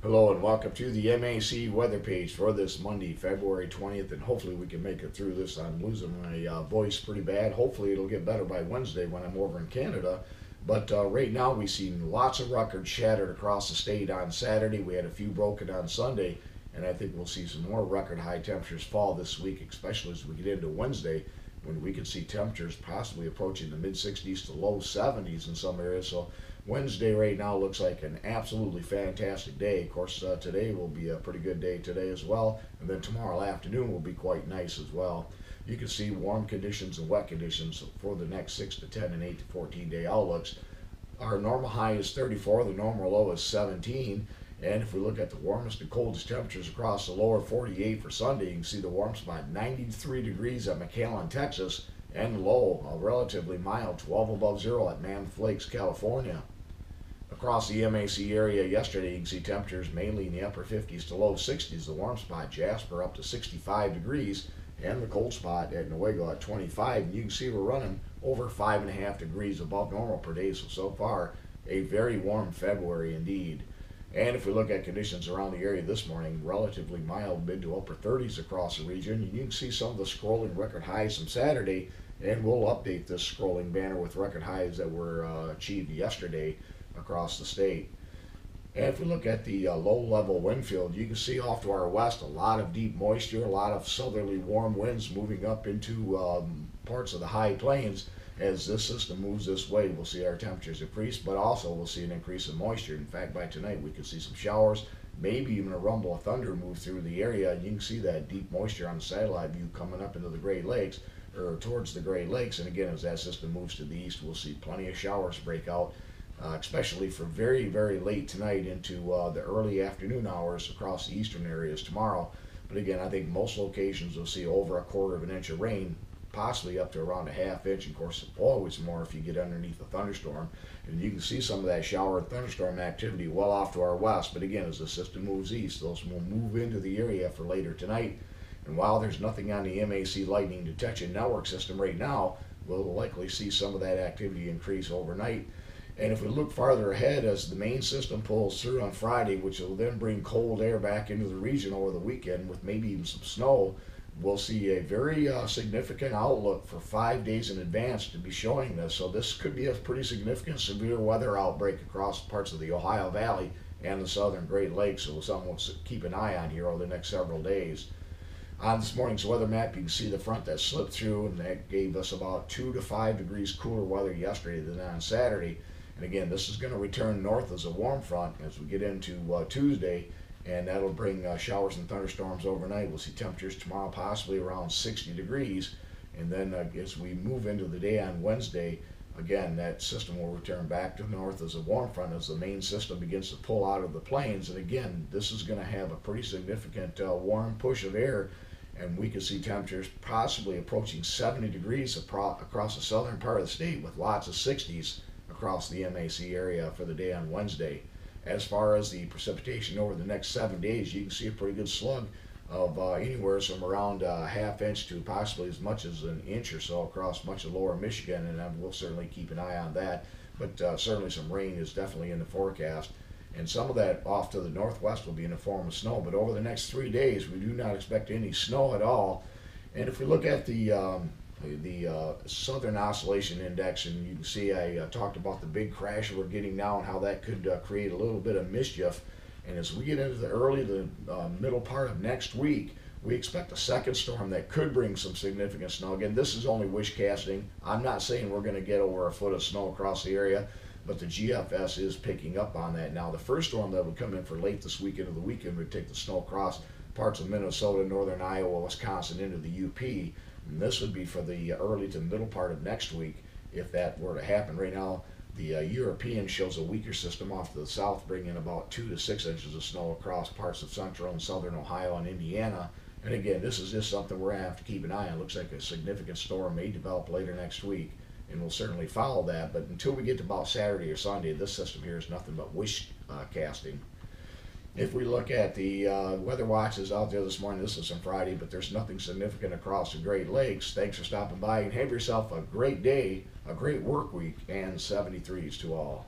Hello and welcome to the MAC weather page for this Monday, February 20th, and hopefully we can make it through this. I'm losing my uh, voice pretty bad. Hopefully it'll get better by Wednesday when I'm over in Canada. But uh, right now we've seen lots of records shattered across the state on Saturday. We had a few broken on Sunday, and I think we'll see some more record high temperatures fall this week, especially as we get into Wednesday when we could see temperatures possibly approaching the mid 60s to low 70s in some areas. So Wednesday right now looks like an absolutely fantastic day. Of course, uh, today will be a pretty good day today as well, and then tomorrow afternoon will be quite nice as well. You can see warm conditions and wet conditions for the next 6 to 10 and 8 to 14 day outlooks. Our normal high is 34, the normal low is 17. And if we look at the warmest and coldest temperatures across the lower 48 for Sunday, you can see the warm spot 93 degrees at McAllen, Texas, and low, a relatively mild 12 above zero at Mammoth Lakes, California. Across the MAC area yesterday, you can see temperatures mainly in the upper 50s to low 60s. The warm spot, Jasper, up to 65 degrees, and the cold spot at Newaygo at 25. And you can see we're running over 5.5 degrees above normal per day. So, so far, a very warm February indeed. And if we look at conditions around the area this morning, relatively mild mid to upper 30s across the region. You can see some of the scrolling record highs from Saturday, and we'll update this scrolling banner with record highs that were uh, achieved yesterday across the state. And if we look at the uh, low level wind field, you can see off to our west a lot of deep moisture, a lot of southerly warm winds moving up into um, parts of the high plains. As this system moves this way, we'll see our temperatures increase, but also we'll see an increase in moisture. In fact, by tonight, we could see some showers, maybe even a rumble of thunder move through the area. You can see that deep moisture on the satellite view coming up into the Great Lakes or towards the Great Lakes. And again, as that system moves to the east, we'll see plenty of showers break out uh, especially for very, very late tonight into uh, the early afternoon hours across the eastern areas tomorrow. But again, I think most locations will see over a quarter of an inch of rain, possibly up to around a half inch. Of course, always more if you get underneath a thunderstorm. And you can see some of that shower and thunderstorm activity well off to our west. But again, as the system moves east, those will move into the area for later tonight. And while there's nothing on the MAC lightning detection network system right now, we'll likely see some of that activity increase overnight. And if we look farther ahead as the main system pulls through on Friday, which will then bring cold air back into the region over the weekend with maybe even some snow, we'll see a very uh, significant outlook for five days in advance to be showing this. So this could be a pretty significant severe weather outbreak across parts of the Ohio Valley and the southern Great Lakes. So someone will keep an eye on here over the next several days. On this morning's weather map, you can see the front that slipped through, and that gave us about two to five degrees cooler weather yesterday than on Saturday. And again, this is going to return north as a warm front as we get into uh, Tuesday, and that'll bring uh, showers and thunderstorms overnight. We'll see temperatures tomorrow possibly around 60 degrees, and then uh, as we move into the day on Wednesday, again, that system will return back to the north as a warm front as the main system begins to pull out of the plains. And again, this is going to have a pretty significant uh, warm push of air, and we could see temperatures possibly approaching 70 degrees across the southern part of the state with lots of 60s across the MAC area for the day on Wednesday. As far as the precipitation over the next seven days, you can see a pretty good slug of uh, anywhere from around a half inch to possibly as much as an inch or so across much of lower Michigan, and I will certainly keep an eye on that. But uh, certainly some rain is definitely in the forecast. And some of that off to the northwest will be in the form of snow. But over the next three days, we do not expect any snow at all. And if we look at the um, the uh, Southern Oscillation Index, and you can see I uh, talked about the big crash we're getting now and how that could uh, create a little bit of mischief. And as we get into the early, the uh, middle part of next week, we expect a second storm that could bring some significant snow. Again, this is only wish casting. I'm not saying we're going to get over a foot of snow across the area, but the GFS is picking up on that. Now, the first storm that would come in for late this weekend of the weekend would take the snow across parts of Minnesota, northern Iowa, Wisconsin into the UP. And this would be for the early to middle part of next week if that were to happen. Right now, the uh, European shows a weaker system off to the south, bringing about two to six inches of snow across parts of central and southern Ohio and Indiana. And again, this is just something we're going to have to keep an eye on. It looks like a significant storm may develop later next week, and we'll certainly follow that. But until we get to about Saturday or Sunday, this system here is nothing but wish uh, casting. If we look at the uh, weather watches out there this morning, this is on Friday, but there's nothing significant across the Great Lakes. Thanks for stopping by and have yourself a great day, a great work week, and 73s to all.